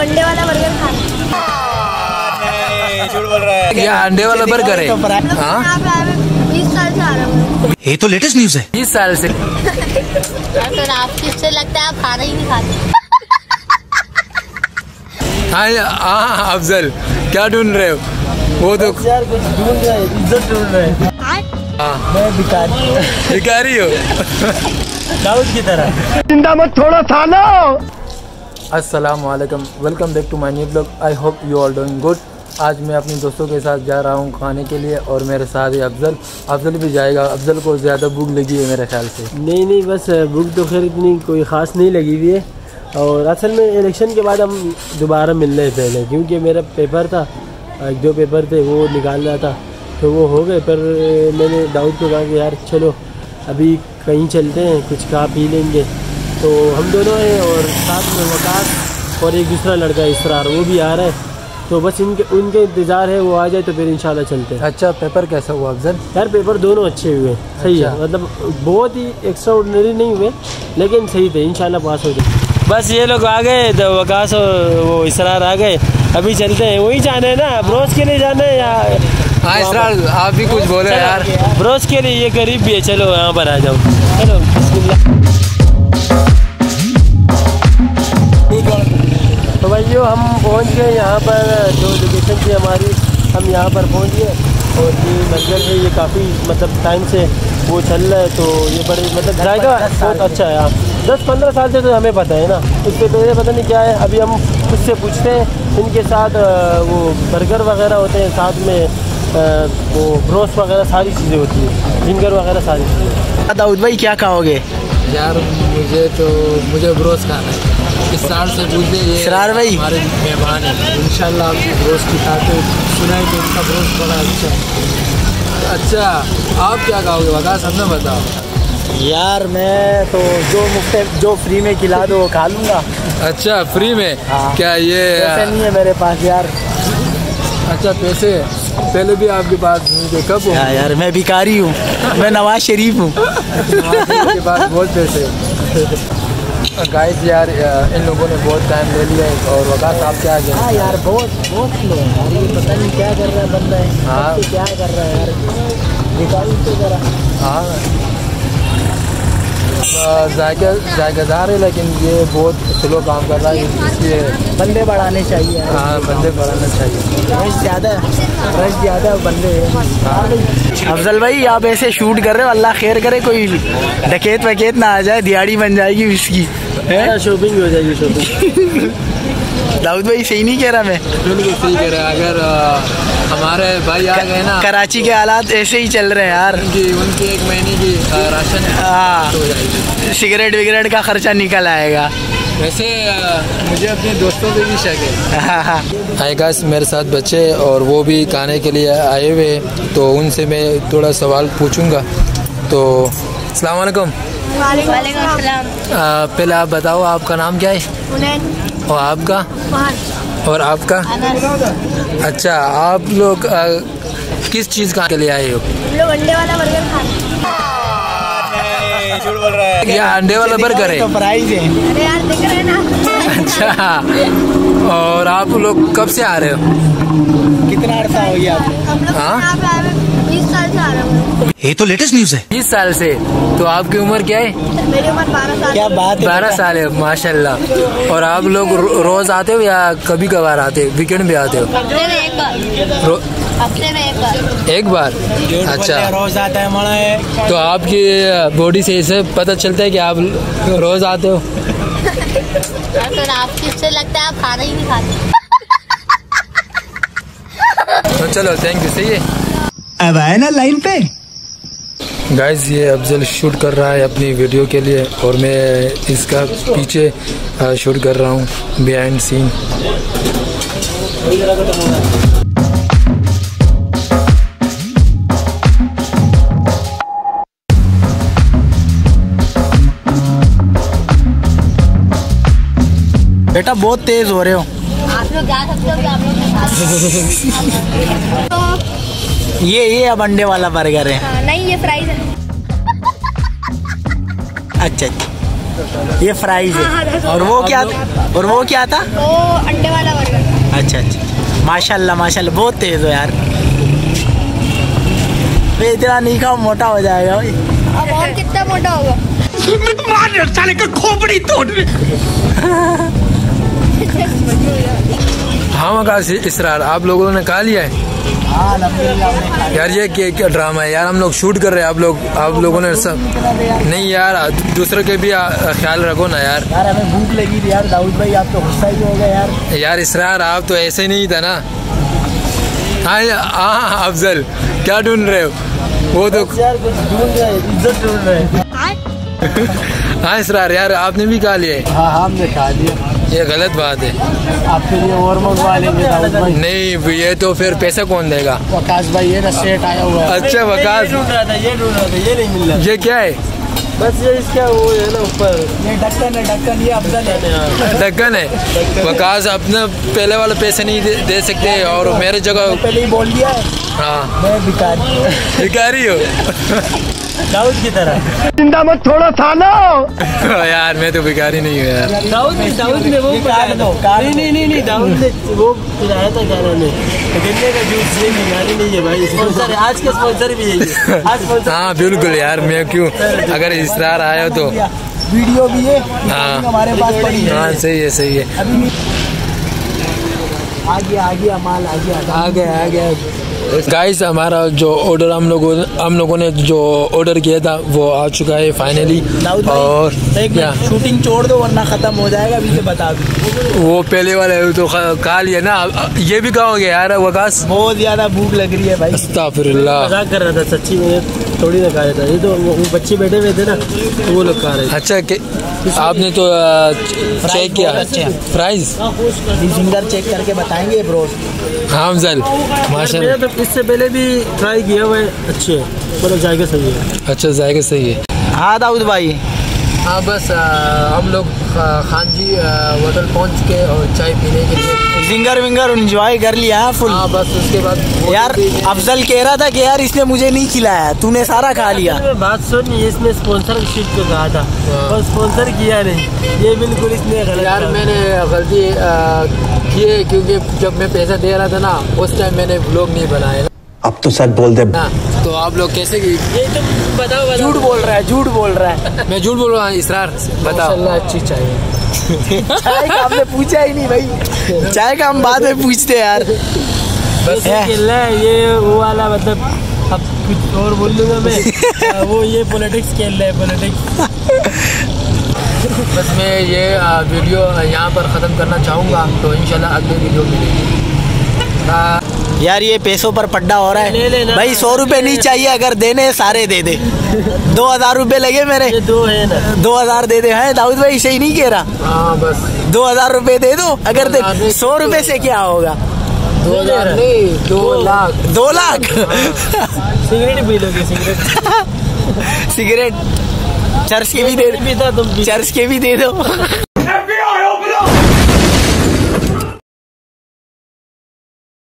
अंडे वाला बर्गर खाना झूठ बोल रहा है। ये अंडे वाला बर्गर है। हाँ? यहाँ हुए बीस साल से आ रहा हूँ। ये तो लेटेस्ट न्यूज़ है। बीस साल से। यार आप किससे लगता है आप खाना ही नहीं खाते। हाँ हाँ अफजल क्या ढूंढ रहे हो? वो तो यार कुछ ढूंढ रहे हैं इज़्ज़त ढूंढ रहे हैं। हाँ? मैं भिखारी भिखारी हो? दाऊद की तरह। अस्सलाम वालेकुम welcome back to my new blog I hope you are doing good आज मैं अपने दोस्तों के साथ जा रहा हूँ खाने के लिए और मेरे साथ है अफजल। अफजल भी जाएगा। अफजल को ज़्यादा भूख लगी है मेरे ख्याल से। नहीं नहीं, बस भूख तो खैर इतनी कोई ख़ास नहीं लगी हुई है। और असल में इलेक्शन के बाद हम दोबारा मिल रहे पहले क्योंकि मेरा पेपर था एक दो पेपर थे, वो निकालना था तो वो हो गए। पर मैंने दाऊद को कहा कि यार, चलो, अभी कहीं चलते हैं, कुछ खा पी लेंगे। तो हम दोनों हैं और साथ में वकास और एक दूसरा लड़का इसरार वो भी आ रहा है। तो बस इनके उनके इंतज़ार है वो आ जाए तो फिर इंशाल्लाह चलते हैं। अच्छा पेपर कैसा हुआ अफजल? यार पेपर दोनों अच्छे हुए सही अच्छा। है मतलब बहुत ही एक्स्ट्रा ऑर्डनरी नहीं हुए लेकिन सही थे इंशाल्लाह पास हो जाए बस ये लोग आ गए तो वकास और वो इसरार आ गए। अभी चलते हैं वही जाना है ना ब्रोस के लिए जाना है या हाँ इसरार आप भी कुछ बोलो यार। ब्रोस के लिए ये करीब भी है चलो यहाँ पर आ जाओ। चलो बिस्मिल्लाह। भाइयों हम पहुँच गए यहाँ पर जो लोकेशन थी हमारी हम यहाँ पर पहुँच गए। और ये मंजर है ये काफ़ी मतलब टाइम से वो चल रहा है तो ये बड़े मतलब जाएगा बहुत अच्छा है यहाँ दस पंद्रह साल से तो हमें पता है ना इससे पहले पता नहीं क्या है अभी हम उससे पूछते हैं इनके साथ वो बर्गर वगैरह होते हैं साथ में वो ब्रोस्ट वगैरह सारी चीज़ें होती हैं जिंगर वगैरह सारी चीज़ें। दाऊद भाई क्या खाओगे? यार मुझे तो मुझे ब्रोस खाना है। से इसरार भाई। हमारे मेहमान हैं। इंशाल्लाह आपकी ब्रोस की खाते सुनाई तो उनका बड़ा अच्छा है। अच्छा आप क्या खाओगे? बता सबने बताओ। यार मैं तो जो मुफ़्त जो फ्री में खिला दो वो खा लूँगा। अच्छा फ्री में? हाँ। क्या ये पैसे नहीं है मेरे पास यार। अच्छा पैसे? पहले भी आपके पास नहीं थे कब या यार मैं भिखारी हूँ मैं नवाज़ शरीफ हूँ। पास बहुत पैसे गाइस यार इन लोगों ने बहुत टाइम ले लिया है और वकास साहब क्या कहें हाँ? यार बहुत बहुत स्लो है यार। ये पता नहीं क्या कर रहा है बंदा है। हाँ। क्या कर रहा है यार? निकाल तो जरा। हाँ। जायकादार है लेकिन ये बहुत स्लो काम कर रहा है इसलिए बंदे बढ़ाने चाहिए। हाँ बंदे बढ़ाना चाहिए। रश ज़्यादा रश ज़्यादा बंदे हैं। अफजल भाई आप ऐसे शूट कर रहे हो अल्लाह खैर करे कोई डकेत वकेत ना आ जाए दिहाड़ी बन जाएगी इसकी। शॉपिंग हो जाएगी शॉपिंग दाऊद भाई सही नहीं कह रहा मैं। बिल्कुल सही कह रहे? हैं अगर हमारे भाई आ गए ना कराची के हालात ऐसे ही चल रहे हैं यार। उनकी उनकी एक महीने की राशन हाँ हो। सिगरेट विगरेट का खर्चा निकल आएगा। वैसे मुझे अपने दोस्तों पे भी शक है। हाँ हाँ हाय गाइस मेरे साथ बच्चे और वो भी खाने के लिए आए हुए तो उनसे मैं थोड़ा सवाल पूछूँगा। तो अस्सलाम वालेकुम पहले आप बताओ आपका नाम क्या है? और आपका? और आपका? अच्छा आप लोग किस चीज़ का के लिए आए हो? हम लोग अंडे वाला बर्गर खाना झूठ बोल रहा है। यह अंडे वाला बर्गर तो है। प्राइस है। अरे यार दिख रहे हैं ना। अच्छा। और आप लोग कब से आ रहे हो? कितना अरसा हो गया आपको? हाँ? यहाँ पे आए हुए बीस साल से आ रहा हूँ। ये तो लेटेस्ट न्यूज़ है। बीस साल से। तो आपकी उम्र क्या है? मेरी उम्र बारह साल क्या है। बात है बारह साल है माशाल्लाह। और आप लोग रो, रोज आते हो या कभी कभार आते हो? वीकेंड में आते हो? हफ़्ते में एक बार? एक बार अच्छा। रोज आता है मड़ा तो आपकी बॉडी से इसे पता चलता है कि आप रोज आते हो? यार फिर आप लगता है आप खाना ही नहीं खाते। तो चलो थैंक यू सही है। अब आए ना लाइन पे? गाइस ये अफजल शूट कर रहा है अपनी वीडियो के लिए और मैं इसका पीछे शूट कर रहा हूँ बिहाइंड सीन बेटा बहुत तेज हो रहे हो। आप लोग जा सकते हो आप लोग तो ये ये अब अंडे वाला बर्गर है। हाँ, नहीं ये प्राइस है। अच्छा अच्छा। ये फ्राइज हाँ, हाँ, है और वो क्या और वो क्या था? वो अंडे वाला बर्गर अच्छा अच्छा। माशाल्लाह माशाल्लाह बहुत तेज हो यार। इतना नहीं खाओ मोटा हो जाएगा भाई। अब और कितना मोटा होगा? हाँ वकास इसरार आप लोगों ने कहा लिया है? यार ये क्या क्या ड्रामा है? यार हम लोग शूट कर रहे हैं आप लोग आप लोगों ने सब नहीं यार दूसरों के भी ख्याल रखो ना यार। यार हमें भूख लगी थी यार दाऊद भाई आप तो गुस्सा ही हो गए यार। यार इसरार आप तो ऐसे नहीं था ना। हाँ हाँ अफजल क्या ढूंढ रहे हो? वो तो यार कुछ ढूंढ रहे इज़्ज़त ढूंढ रहे हाँ। इसरार यार आपने भी कहा लिया है। हाँ हाँ हमने खा लिया। ये गलत बात है। आपके लिए और मंगवा लेंगे भाई। नहीं ये तो फिर पैसा कौन देगा? वकास भाई ये ना सेट आया हुआ है। अच्छा ये वकास। ढूंढ रहा था ये ढूंढ रहा था ये नहीं मिल रहा ये क्या है? बस ये इसका वो है ना ऊपर। ये ढक्कन है ढक्कन ये अफजल है। ढक्कन है वकास अपना पहले वाले पैसे नहीं दे, दे सकते और मेरे जगह पहले ही बोल दिया है। हाँ। मैं भिखारी भिखारी हो? दाऊद की तरह। ज़िंदा मत छोड़ो थानो यार मैं तो भिखारी नहीं हूँ यार। दाऊद ने दाऊद ने वो नहीं नहीं नहीं नहीं दाऊद ने वो पिलाया था क्या नाम गन्ने का जूस ये भिखारी नहीं है भाई। स्पॉन्सर आज का स्पॉन्सर भी है आज हाँ बिल्कुल यार मैं क्यों? अगर इसरार आया तो वीडियो भी है हाँ। हमारे पास पड़ी है। हाँ सही है सही है। आ गया आ गया माल आ गया आ गया आ गया। गाइस हमारा जो ऑर्डर हम लोगों हम लोगों ने जो ऑर्डर किया था वो आ चुका है फाइनली और क्या शूटिंग छोड़ दो वरना खत्म हो जाएगा अभी से बता दो। वो पहले वाला है, तो खा लिया ना। ये भी कहोगे यार वकास बहुत ज़्यादा भूख लग रही है भाई। मज़ाक कर रहा था सच्ची में थोड़ी ना खाया था। ये तो वो बच्चे बैठे हुए थे ना तो वो लोग खा रहे थे। अच्छा के, आपने तो चेक किया। प्राइस फिंगर चेक करके बताएँगे ब्रो हाँ अफजल माशा इससे पहले भी ट्राई किया हुआ है। अच्छे है। मतलब जायका सही है। अच्छा जाएगा सही है। हाँ दाऊद भाई। हाँ बस आ, हम लोग खान जी होटल पहुँच के और चाय पीने के लिए जिंगर विंगर एंजॉय कर लिया हाँ फुल हाँ बस उसके बाद यार अफजल कह रहा था कि यार इसने मुझे नहीं खिलाया। तूने सारा खा लिया। बात सुन ये इसने स्पॉन्सरशिप को कहा था। हाँ। और स्पॉन्सर किया नहीं। ये बिल्कुल इसने गलत यार मैंने गलती है क्योंकि जब मैं पैसा दे रहा था ना उस टाइम मैंने ब्लॉग नहीं बनाया अब तो सच बोल दे। ना तो आप लोग कैसे की ये तो बताओ बताओ। झूठ बोल रहा है झूठ बोल रहा है। मैं झूठ बोल रहा हूँ इसरार बताओ। अच्छी चाहिए चाय का हमने पूछा ही नहीं भाई। चाय का हम बाद में पूछते हैं यार। बस। है। है ये वो वाला मतलब अब कुछ और बोल दूँगा मैं। वो ये पॉलिटिक्स खेल रहा है पॉलिटिक्स बस मैं ये वीडियो यहाँ पर ख़त्म करना चाहूँगा तो इंशाल्लाह अगले वीडियो मिलेगी यार ये पैसों पर पड्डा हो रहा ले है लेना। भाई सौ रुपए नहीं चाहिए अगर देने हैं, सारे दे दे। दो हज़ार रुपए लगे मेरे। ये दो है ना। दो हज़ार दे दे। है दाऊद भाई सही नहीं कह रहा। हाँ बस। दो हज़ार रुपए दे दो अगर दे सौ रुपए से क्या होगा? दो हज़ार नहीं दो लाख। दो लाख? सिगरेट पी लोगे सिगरेट। सिगरेट? चर्च के भी दे चर्च के भी दे दो।